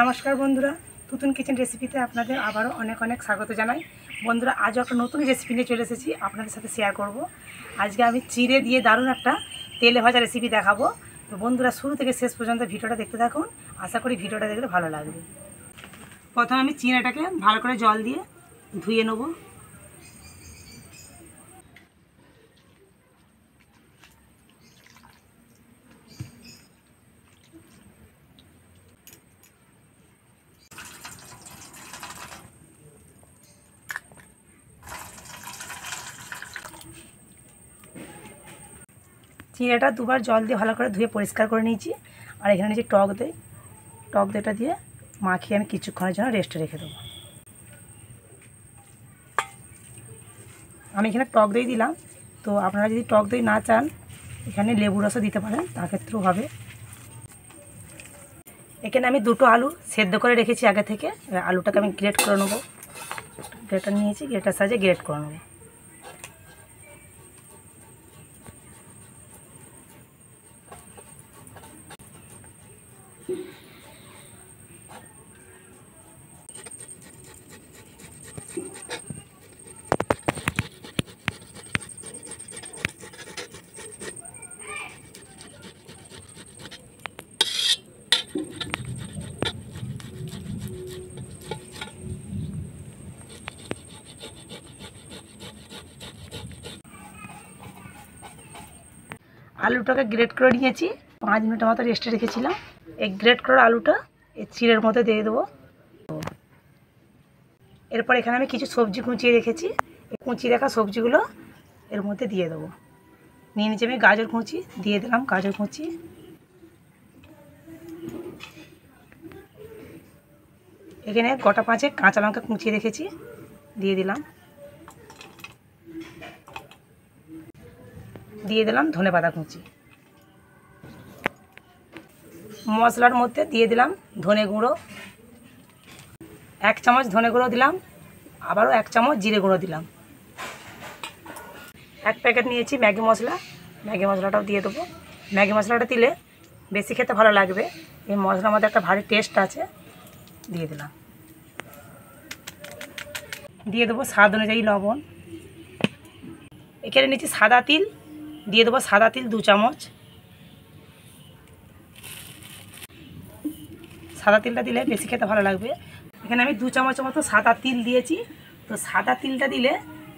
নমস্কার বন্ধুরা, তুতুন কিচেন রেসিপিতে আপনাদের আবারও অনেক অনেক স্বাগত জানাই। বন্ধুরা আজও একটা নতুন রেসিপি নিয়ে চলে এসেছি, আপনাদের সাথে শেয়ার করব। আজকে আমি চিড়ে দিয়ে দারুণ একটা তেলে ভাজা রেসিপি দেখাবো। তো বন্ধুরা, শুরু থেকে শেষ পর্যন্ত ভিডিওটা দেখতে থাকুন। আশা করি ভিডিওটা দেখলে ভালো লাগবে। প্রথমে আমি চিড়াটাকে ভালো করে জল দিয়ে ধুয়ে নেব। চিড়েটা দুবার জল দিয়ে ভালো করে ধুয়ে পরিষ্কার করে নিয়েছি। আর এখানে নিয়েছি টক দই, টক দইটা দিয়ে মাখিয়ে আমি কিছুক্ষণের জন্য রেস্টে রেখে দেবো। আমি এখানে টক দই দিলাম। তো আপনারা যদি টক দই না চান, এখানে লেবু রসও দিতে পারেন, তার ক্ষেত্রেও হবে। এখানে আমি দুটো আলু সেদ্ধ করে রেখেছি আগে থেকে। আলুটাকে আমি গ্রেট করে নেব। গ্রেটার নিয়েছি গ্রেটার সাহায্যে গ্রেট করে নেব। আলুটাকে গ্রেট করে নিয়েছি। পাঁচ মিনিটের মতো রেস্টে রেখেছিলাম। এই গ্রেট করার আলুটা এই চিড়ের মধ্যে দিয়ে দেবো। এরপর এখানে আমি কিছু সবজি কুঁচিয়ে রেখেছি। এই কুচিয়ে রাখা সবজিগুলো এর মধ্যে দিয়ে দেবো। নিয়ে নিচে আমি গাজর কুঁচি দিয়ে দিলাম, গাজর কুঁচি। এখানে গোটা পাঁচে কাঁচা লঙ্কা কুচিয়ে রেখেছি, দিয়ে দিলাম। দিয়ে দিলাম ধনে পাতা কুচি। মশলার মধ্যে দিয়ে দিলাম ধনে গুঁড়ো। এক চামচ ধনে গুঁড়ো দিলাম, আবারও এক চামচ জিরে গুঁড়ো দিলাম। এক প্যাকেট নিয়েছি ম্যাগি মশলা, ম্যাগি মশলাটাও দিয়ে দেবো। ম্যাগি মশলাটা দিলে বেশি খেতে ভালো লাগবে, এই মশলার মধ্যে একটা ভারী টেস্ট আছে, দিয়ে দিলাম। দিয়ে দেবো স্বাদ অনুযায়ী লবণ। এখানে নিচ্ছি সাদা তিল দিয়ে দেবো সাদা তিল দু চামচ। সাদা তিলটা দিলে বেশি খেতে ভালো লাগবে। এখানে আমি দু চামচের মতো সাদা তিল দিয়েছি। তো সাদা তিলটা দিলে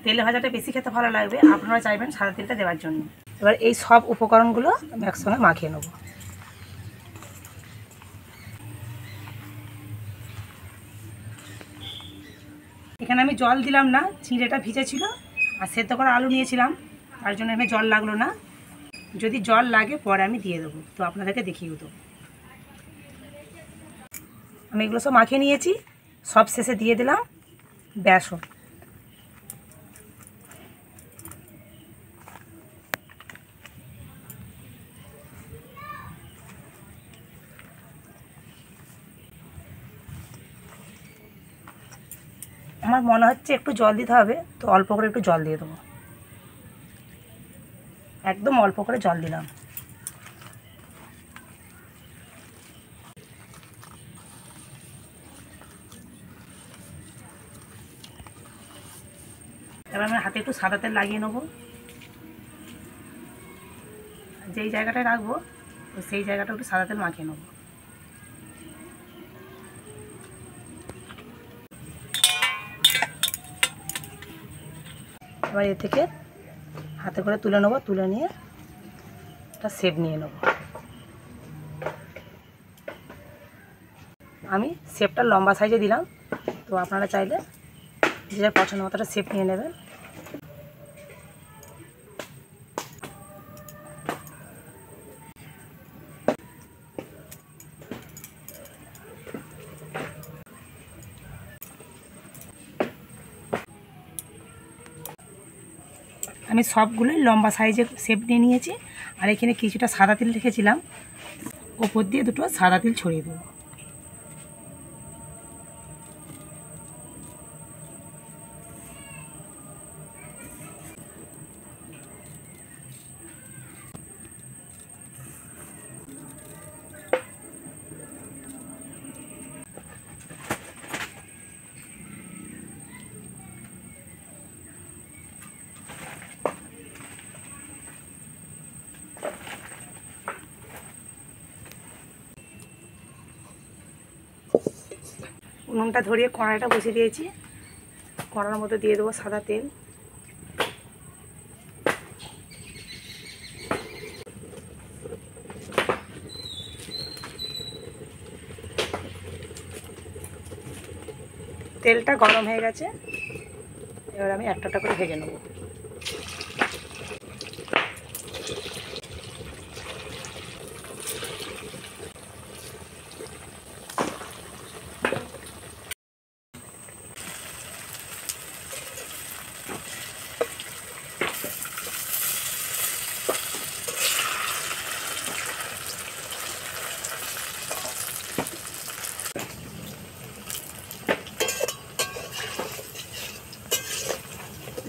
তেলে ভাজাটা বেশি খেতে ভালো লাগবে। আপনারা চাইবেন সাদা তিলটা দেওয়ার জন্য। এবার এই সব উপকরণগুলো আমি একসঙ্গে মাখিয়ে নেব। এখানে আমি জল দিলাম না, চিঁড়েটা ভিজে ছিল আর সেদ্ধ করা আলু নিয়েছিলাম। তার জন্য এখানে জল লাগল না। যদি জল লাগে পরে আমি দিয়ে দেবো। তো আপনাদেরকে দেখিয়ে দেবো। আমি এগুলো সব মাখিয়ে নিয়েছি। সব শেষে দিয়ে দিলাম বেসন। আমার মনে হচ্ছে একটু জল দিতে হবে, তো অল্প করে একটু জল দিয়ে দেবো। একদম অল্প করে জল দিলাম। এবার আমি হাতে একটু সাদা তেল লাগিয়ে নেব। যেই জায়গাটায় রাখব, তো সেই জায়গাটা একটু সাদা তেল মাখিয়ে নেব। এবার এ থেকে হাতে করে তুলে নেব, তুলে নিয়ে একটা সেপ নিয়ে নেব। আমি সেপটা লম্বা সাইজে দিলাম, তো আপনারা চাইলে যে পছন্দ মতো সেপ নিয়ে নেবেন। আমি সবগুলোই লম্বা সাইজে শেপ নিয়ে নিয়েছি। আর এখানে কিছুটা সাদা তিল রেখেছিলাম। ওপর দিয়ে দুটো সাদা তিল ছড়িয়ে দেবো। উনুনটা ধরিয়ে কড়াইটা বসিয়ে দিয়েছি। কড়ার মধ্যে দিয়ে দেবো সাদা তেল। তেলটা গরম হয়ে গেছে। এবার আমি একটা একটা করে ভেজে নেব।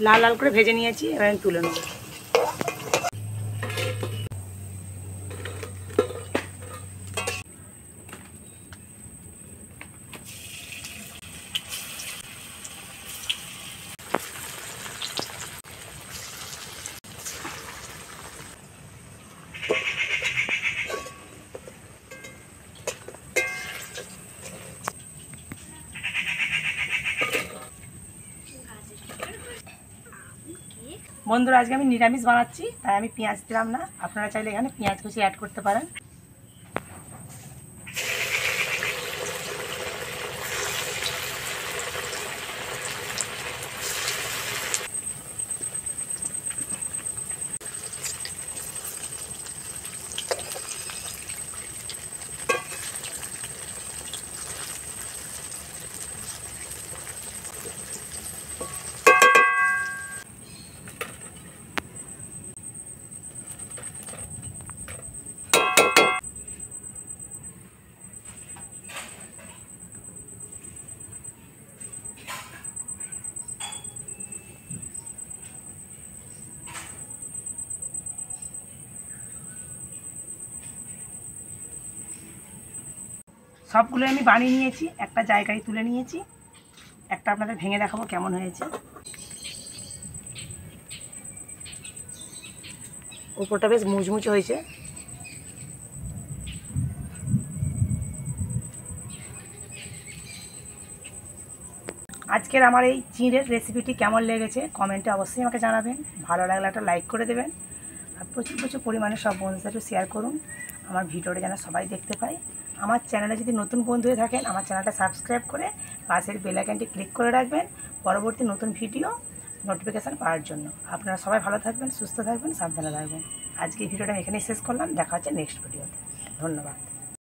লাল লাল করে ভেজে নিয়েছি এবার আমি তুলে নেব। বন্ধুরা, আজকে আমি নিরামিষ বানাচ্ছি, তাই আমি পেঁয়াজ দিলাম না। আপনারা চাইলে এখানে পেঁয়াজ কুচি অ্যাড করতে পারেন। সবগুলো আমি বানিয়ে নিয়েছি, একটা জায়গায় তুলে নিয়েছি, একটা আপনাদের ভেঙে দেখাবো কেমন হয়েছে। উপরটা বেশ মুচমুচে হয়েছে। আজকের আমার এই চিঁড়ের রেসিপিটি কেমন লেগেছে কমেন্টে অবশ্যই আমাকে জানাবেন। ভালো লাগলে একটা লাইক করে দেবেন। আর প্রচুর প্রচুর পরিমাণে সব বন্ধুদের শেয়ার করুন। আমার ভিডিওটা যেন সবাই দেখতে পায়। আমার চ্যানেলে যদি নতুন বন্ধু হয়ে থাকেন, আমার চ্যানেলটা সাবস্ক্রাইব করে পাশের বেলাইকানটি ক্লিক করে রাখবেন পরবর্তী নতুন ভিডিও নোটিফিকেশান পাওয়ার জন্য। আপনারা সবাই ভালো থাকবেন, সুস্থ থাকবেন, সাবধানে থাকবেন। আজকে এই ভিডিওটা আমি এখানেই শেষ করলাম। দেখা হচ্ছে নেক্সট ভিডিওতে। ধন্যবাদ।